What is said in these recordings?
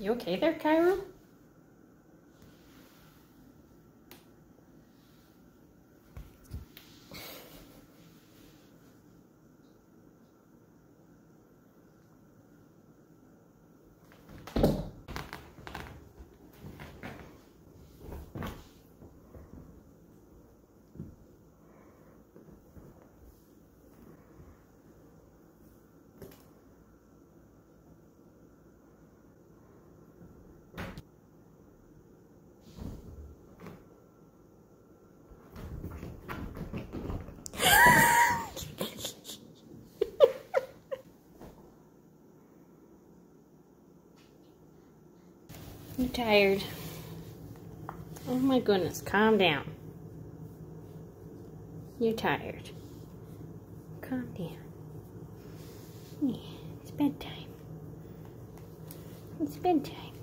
You okay there, Kyroo? I'm tired. Oh my goodness, calm down. You're tired. Calm down. Yeah, it's bedtime. It's bedtime.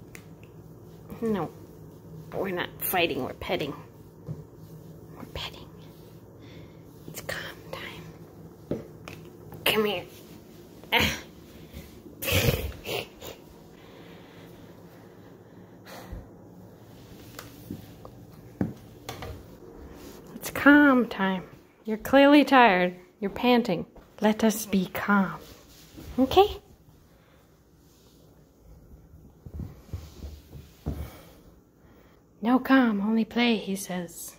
No, we're not fighting, we're petting. We're petting. It's calm time. Come here. Calm time. You're clearly tired. You're panting. Let us be calm. Okay? No calm, only play, he says.